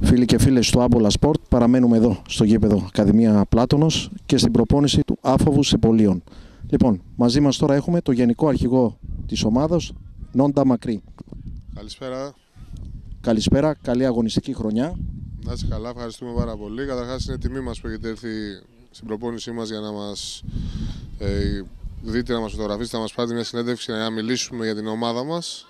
Φίλοι και φίλες του Άμπολα Σπορτ, παραμένουμε εδώ στο γήπεδο Ακαδημία Πλάτωνος και στην προπόνηση του Άφοβου Σεπολίων. Λοιπόν, μαζί μας τώρα έχουμε το Γενικό Αρχηγό της ομάδος, Νόντα Μακρύ. Καλησπέρα. Καλησπέρα, καλή αγωνιστική χρονιά. Να είσαι καλά, ευχαριστούμε πάρα πολύ. Καταρχάς, είναι τιμή μας που έχετε έρθει στην προπόνησή μας για να μας ε, δείτε, να μας φωτογραφίσετε, να μας πάρετε μια συνέντευξη για να μιλήσουμε για την ομάδα μας.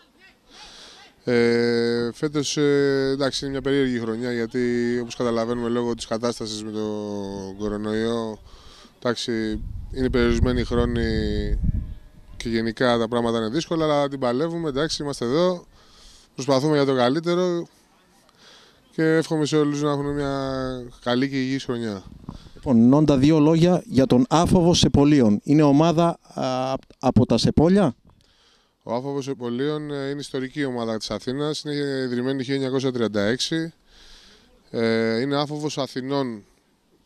Ε, Φέτος ε, εντάξει, είναι μια περίεργη χρονιά γιατί όπως καταλαβαίνουμε λόγω της κατάστασης με τον κορονοϊό εντάξει, είναι περιορισμένοι οι χρόνοι και γενικά τα πράγματα είναι δύσκολα, αλλά την παλεύουμε. Εντάξει, είμαστε εδώ. Προσπαθούμε για το καλύτερο και εύχομαι σε όλους να έχουν μια καλή και υγιή χρονιά. Λοιπόν, Νόντα, δύο λόγια για τον Άφοβο Σεπολίων. Είναι ομάδα α, από τα Σεπόλια; Ο Άφοβο Επολίων ε, είναι ιστορική ομάδα της Αθήνας, είναι ιδρυμένη το 1936. Ε, είναι Άφοβος Αθηνών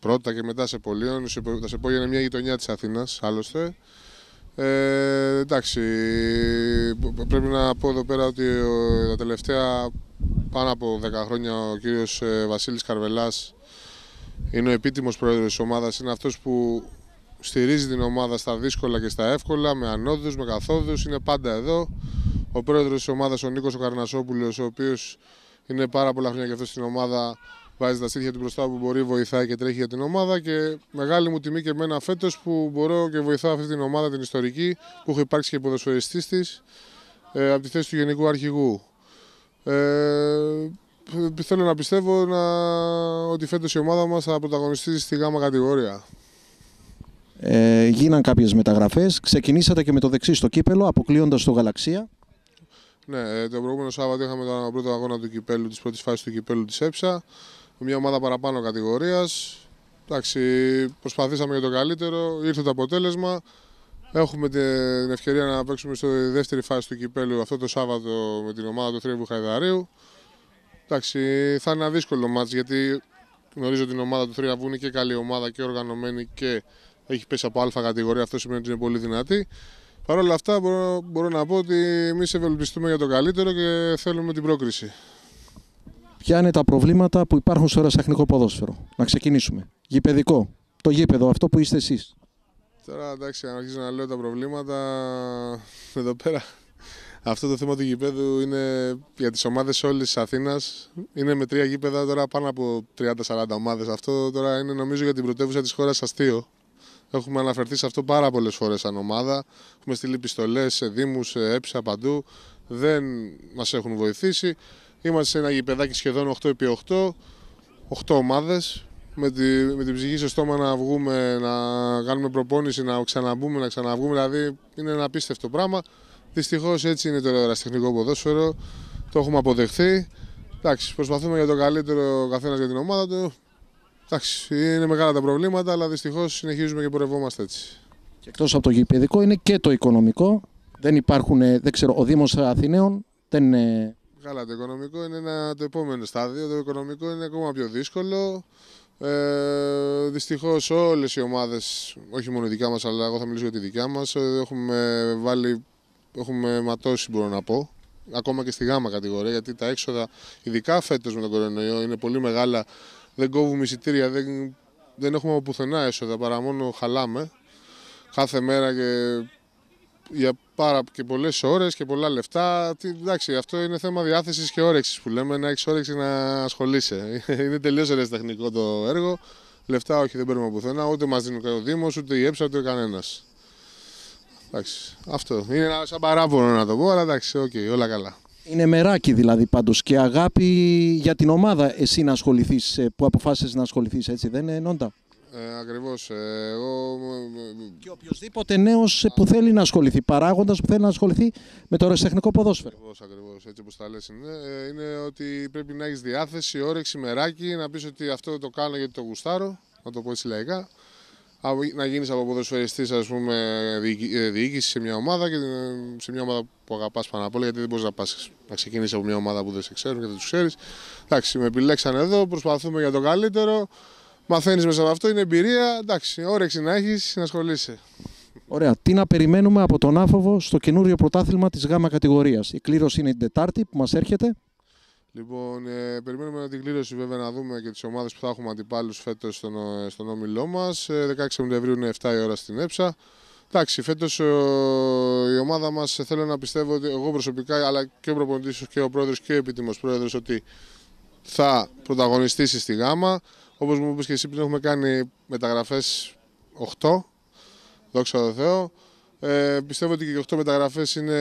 πρώτα και μετά Σεπολίων. Τα Σεπόλια είναι μια γειτονιά της Αθήνας, άλλωστε. Ε, εντάξει, πρέπει να πω εδώ πέρα ότι τα τελευταία πάνω από 10 χρόνια ο κύριος ε, Βασίλης Καρβελάς είναι ο επίτιμος πρόεδρος της ομάδας, είναι αυτός που στηρίζει την ομάδα στα δύσκολα και στα εύκολα, με ανώδους, με καθόδους, είναι πάντα εδώ. Ο πρόεδρος της ομάδας ο Νίκος ο Καρνασόπουλος, ο οποίος είναι πάρα πολλά χρόνια και αυτός στην ομάδα, βάζει τα στήθια του μπροστά που μπορεί, βοηθάει και τρέχει για την ομάδα και μεγάλη μου τιμή και εμένα φέτος που μπορώ και βοηθάω αυτή την ομάδα την ιστορική που έχω υπάρξει και ποδοσφαιριστής της ε, από τη θέση του Γενικού Αρχηγού. Ε, θέλω να πιστεύω να, ότι φέτος η ομάδα μας θα πρωταγωνιστεί στη γάμα κατηγορία. Ε, γίναν κάποιες μεταγραφές. Ξεκινήσατε και με το δεξί στο κύπελο, αποκλείοντας το Γαλαξία. Ναι, ε, το προηγούμενο Σάββατο είχαμε τον πρώτο αγώνα του κυπέλου, της πρώτης φάσης του κυπέλου της ΕΨΑ. Μια ομάδα παραπάνω κατηγορίας. Εντάξει, προσπαθήσαμε για το καλύτερο, ήρθε το αποτέλεσμα. Έχουμε την ευκαιρία να παίξουμε στη δεύτερη φάση του κυπέλου αυτό το Σάββατο με την ομάδα του Θρύβου Χαϊδαρίου. Εντάξει, θα είναι ένα δύσκολο μάτς γιατί γνωρίζω την ομάδα του Θρύβου είναι και καλή ομάδα και οργανωμένη και έχει πέσει από αλφα κατηγορία. Αυτό σημαίνει ότι είναι πολύ δυνατή. Παρ' όλα αυτά μπορώ, μπορώ να πω ότι εμείς ευελπιστούμε για το καλύτερο και θέλουμε την πρόκριση. Ποια είναι τα προβλήματα που υπάρχουν στο τεχνικό ποδόσφαιρο; Να ξεκινήσουμε. Γηπαιδικό. Το γήπεδο, αυτό που είστε εσείς. Τώρα εντάξει, αν αρχίζω να λέω τα προβλήματα εδώ πέρα. Αυτό το θέμα του γηπέδου είναι για τις ομάδες όλης της Αθήνας. Είναι με τρία γήπεδα τώρα πάνω από 30-40 ομάδες. Αυτό τώρα είναι νομίζω για την πρωτεύουσα της χώρας αστείο. Έχουμε αναφερθεί σε αυτό πάρα πολλές φορές σαν ομάδα. Έχουμε στείλει επιστολές σε δήμους, σε έψα παντού. Δεν μας έχουν βοηθήσει. Είμαστε σε ένα γηπεδάκι σχεδόν 8x8. 8 ομάδες με, τη, με την ψυχή στο στόμα να βγούμε, να κάνουμε προπόνηση, να ξαναμπούμε, να ξαναβγούμε. Δηλαδή είναι ένα απίστευτο πράγμα. Δυστυχώς έτσι είναι το ερασιτεχνικό ποδόσφαιρο. Το έχουμε αποδεχθεί. Εντάξει, προσπαθούμε για το καλύτερο καθένας για την ομάδα του. Εντάξει, είναι μεγάλα τα προβλήματα, αλλά δυστυχώς συνεχίζουμε και πορευόμαστε έτσι. Και εκτός από το γηπαιδικό είναι και το οικονομικό. Δεν υπάρχουν, δεν ξέρω, ο Δήμος Αθηναίων δεν είναι. Καλά, το οικονομικό είναι ένα, το επόμενο στάδιο. Το οικονομικό είναι ακόμα πιο δύσκολο. Ε, Δυστυχώς όλες οι ομάδες, όχι μόνο η δικιά μας, αλλά εγώ θα μιλήσω για τη δικιά μας, ε, έχουμε βάλει, έχουμε ματώσει μπορώ να πω. Ακόμα και στη γάμα κατηγορία, γιατί τα έξοδα, ειδικά φέτος με τον κορονοϊό, είναι πολύ μεγάλα. Δεν κόβουμε εισιτήρια, δεν, δεν έχουμε από πουθενά έσοδα παρά μόνο χαλάμε. Κάθε μέρα και για πάρα και πολλές ώρες και πολλά λεφτά. Τι, εντάξει, αυτό είναι θέμα διάθεσης και όρεξης που λέμε. Να έχεις όρεξη να ασχολείσαι. είναι τελείως τεχνικό το έργο. Λεφτά όχι, δεν παίρνουμε πουθενά. Ούτε μας δίνει ο Δήμος, ούτε η ΕΨΑ, ούτε κανένας. Εντάξει, αυτό. Είναι ένα σαν παράπονο να το πω, αλλά εντάξει, okay, όλα καλά. Είναι μεράκι δηλαδή πάντως και αγάπη για την ομάδα εσύ να ασχοληθείς, ε, που αποφάσισες να ασχοληθείς, έτσι δεν είναι νόντα; Ε, Ακριβώς. Ε, εγώ... Και οποιοδήποτε νέος που θέλει να ασχοληθεί, παράγοντας που θέλει να ασχοληθεί με το αεροσιτεχνικό ποδόσφαιρο. Ακριβώς, ακριβώς. Έτσι όπως τα λες είναι. Ε, είναι ότι πρέπει να έχεις διάθεση, όρεξη, μεράκι, να πεις ότι αυτό το κάνω γιατί το γουστάρω, να το πω έτσι λαϊκά. Να γίνεις από ποδοσφαιριστή, ας πούμε, ε, διοίκησης σε μια ομάδα και σε μια ομάδα που αγαπάς πάνω απ' όλα, γιατί δεν μπορείς να πας να ξεκινήσεις από μια ομάδα που δεν σε ξέρουν και δεν τους ξέρεις. Εντάξει, με επιλέξανε εδώ, προσπαθούμε για το καλύτερο. Μαθαίνεις μέσα από αυτό, είναι εμπειρία. Εντάξει, όρεξη να έχεις, να ασχολείσαι. Ωραία. Τι να περιμένουμε από τον Άφοβο στο καινούριο πρωτάθλημα της ΓΑΜΑ κατηγορίας; Η κλήρωση είναι την Τετάρτη που μας έρχεται. Λοιπόν, ε, περιμένουμε την κλήρωση βέβαια να δούμε και τις ομάδες που θα έχουμε αντιπάλους φέτος στον, ε, στον όμιλό μας. Ε, 16 Σεπτεμβρίου είναι 7 η ώρα στην ΕΨΑ. Εντάξει, φέτος ε, η ομάδα μας θέλω να πιστεύω ότι εγώ προσωπικά αλλά και ο προπονητής και ο πρόεδρος και ο επίτιμος πρόεδρος ότι θα πρωταγωνιστήσει στη ΓΑΜΑ. Όπως μου είπες και εσύ πριν έχουμε κάνει μεταγραφές 8, δόξα τω Θεώ. Ε, πιστεύω ότι και οι 8 μεταγραφές είναι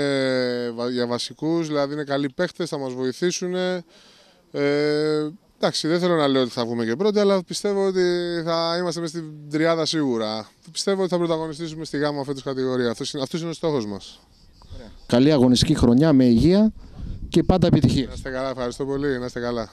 βα- για βασικούς, δηλαδή είναι καλοί παίχτες, θα μας βοηθήσουν. Ε, εντάξει, δεν θέλω να λέω ότι θα βγούμε και πρώτοι, αλλά πιστεύω ότι θα είμαστε μέσα στην τριάδα σίγουρα. Πιστεύω ότι θα πρωταγωνιστήσουμε στη γάμα φέτος κατηγορία. Αυτός είναι, αυτός είναι ο στόχος μας. Καλή αγωνιστική χρονιά με υγεία και πάντα επιτυχία. Να είστε καλά, ευχαριστώ πολύ. Να είστε καλά.